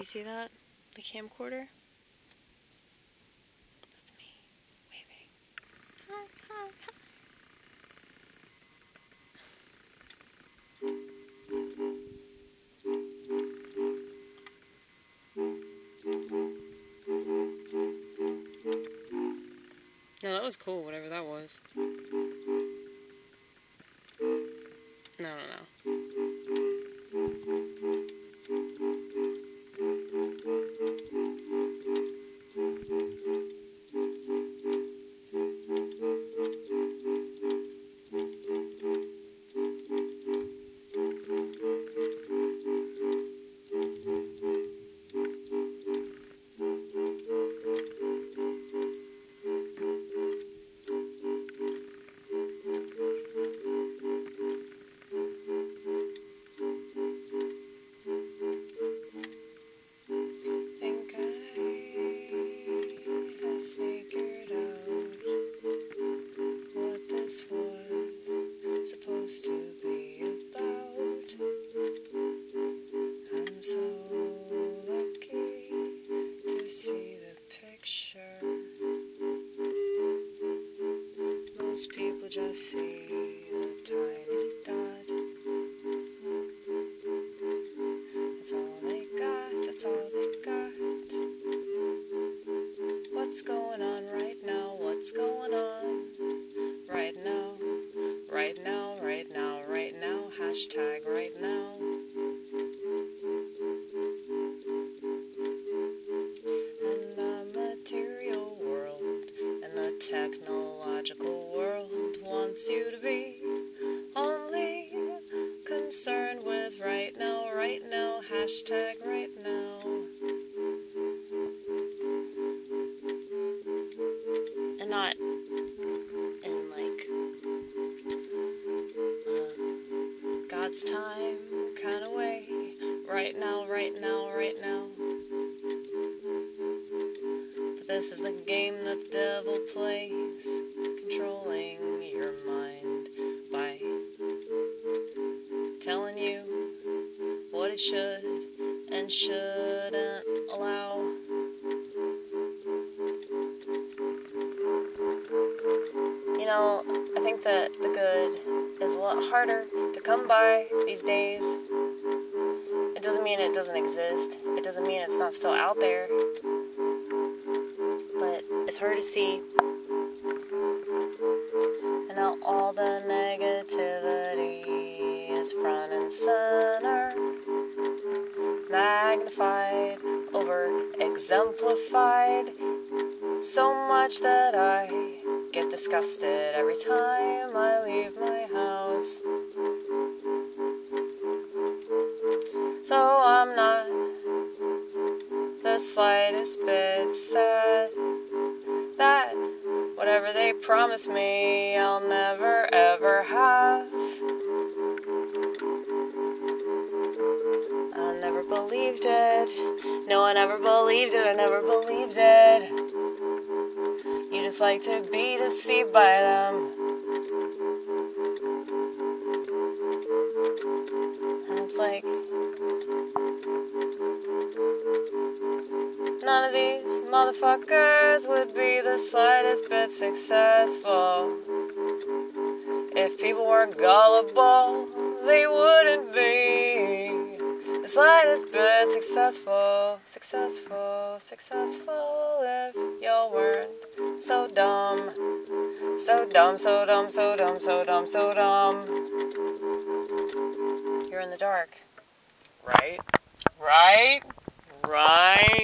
Do you see that? The camcorder? That's me waving. No, that was cool, whatever that was. No, no, no. Just see a tiny dot. That's all they got, that's all they got. What's going on right now? What's going on right now? Right now, right now, right now. Hashtag right now. Wants you to be only concerned with right now, right now, hashtag right now. And not in like uh, God's time kind of way. Right now, right now, right now. This is the game the devil plays, controlling your mind by telling you what it should and shouldn't allow. You know, I think that the good is a lot harder to come by these days. It doesn't mean it doesn't exist, it doesn't mean it's not still out there. It's hard to see. And now all the negativity is front and center, magnified, over exemplified, so much that I get disgusted every time I leave my house. So I'm not the slightest bit sad whatever they promise me, I'll never ever have. I never believed it. No one ever believed it. I never believed it. You just like to be deceived by them. And it's like, none of these motherfuckers would be the slightest bit successful. If people weren't gullible, they wouldn't be the slightest bit successful, successful, successful if you weren't so dumb. So dumb, so dumb, so dumb, so dumb, so dumb. You're in the dark. Right? Right? Right?